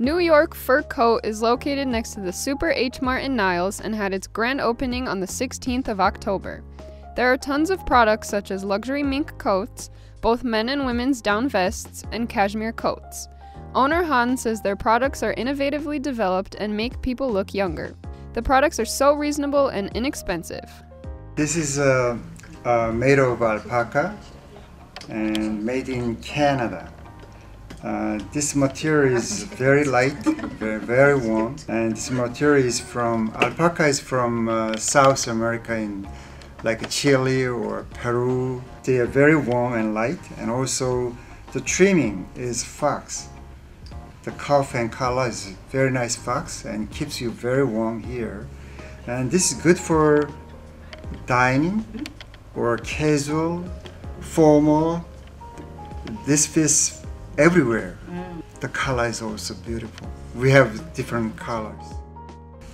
New York Fur Coat is located next to the Super H Mart in Niles and had its grand opening on the 16th of October. There are tons of products such as luxury mink coats, both men and women's down vests, and cashmere coats. Owner Han says their products are innovatively developed and make people look younger. The products are so reasonable and inexpensive. This is uh, uh, made of alpaca and made in Canada. Uh, this material is very light, very, very warm, and this material is from alpaca is from uh, South America in like Chile or Peru. They are very warm and light, and also the trimming is fox. The cuff and collar is very nice fox and keeps you very warm here. And this is good for dining or casual, formal. This fits everywhere. The color is also beautiful. We have different colors.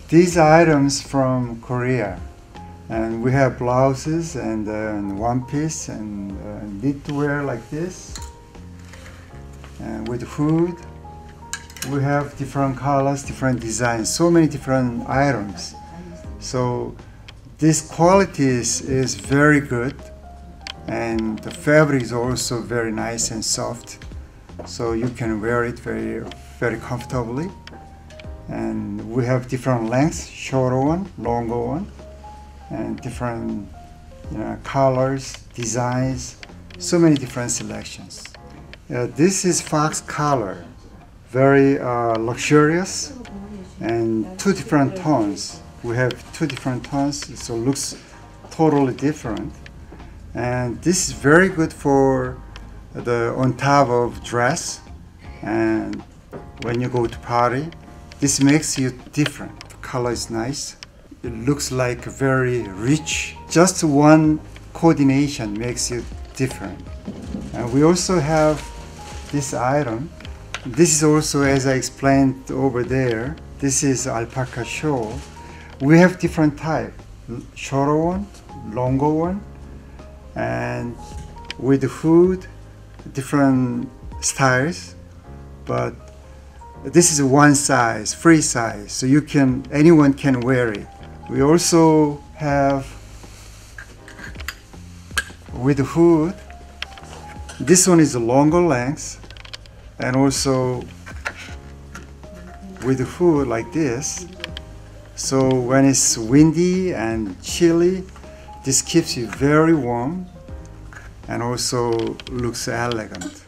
These items from Korea, and we have blouses and, uh, and one piece and uh, knitwear like this, and with hood. We have different colors, different designs, so many different items. So this quality is, is very good and the fabric is also very nice and soft so you can wear it very very comfortably. And we have different lengths shorter one longer one and different you know, colors designs so many different selections. Uh, this is fox color very uh, luxurious and two different tones. We have two different tones so looks totally different. And this is very good for the on top of dress and when you go to party this makes you different. Color is nice. It looks like very rich. Just one coordination makes you different. And we also have this item this is also as i explained over there this is alpaca shawl. We have different type. Shorter one longer one and with the hood different styles, but this is one size, free size, so you can anyone can wear it. We also have with the hood. This one is a longer length, and also with the hood like this. So when it's windy and chilly, this keeps you very warm and also looks elegant.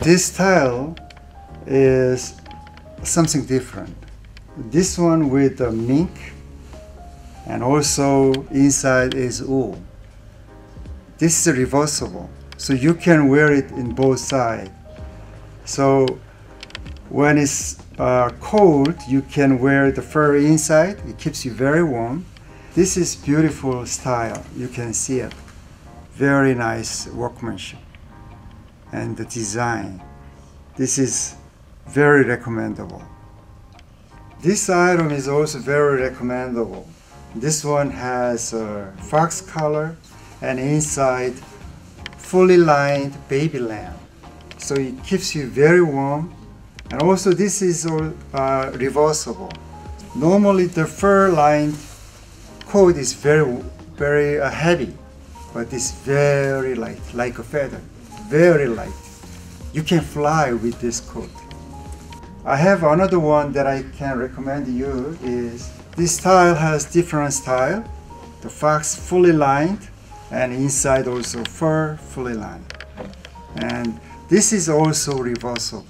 This style is something different. This one with the mink and also inside is wool. This is reversible, so you can wear it in both sides. So when it's uh, cold, you can wear the fur inside. It keeps you very warm. This is beautiful style. You can see it. Very nice workmanship and the design. This is very recommendable. This item is also very recommendable. This one has a fox color and inside fully lined baby lamb. So it keeps you very warm and also this is uh, reversible. Normally the fur lined coat is very very uh, heavy but it's very light like a feather very light. You can fly with this coat. I have another one that I can recommend you is this style has different style. The fox fully lined and inside also fur fully lined. And this is also reversible.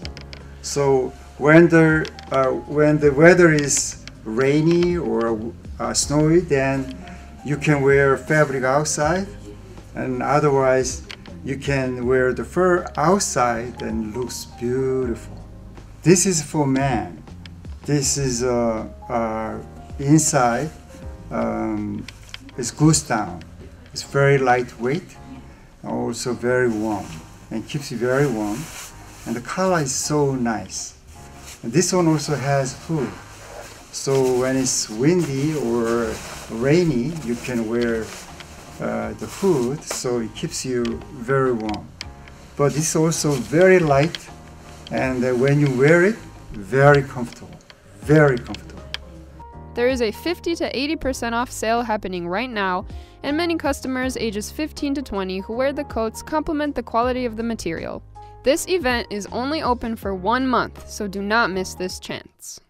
So when the, uh, when the weather is rainy or uh, snowy, then you can wear fabric outside and otherwise you can wear the fur outside and looks beautiful. This is for man. This is uh, uh, inside. Um, it's goose down. It's very lightweight, also very warm, and keeps you very warm. And the color is so nice. And this one also has hood. So when it's windy or rainy, you can wear uh, the food, so it keeps you very warm. But it's also very light, and uh, when you wear it, very comfortable, very comfortable. There is a 50 to 80% off sale happening right now, and many customers ages 15 to 20 who wear the coats compliment the quality of the material. This event is only open for one month, so do not miss this chance.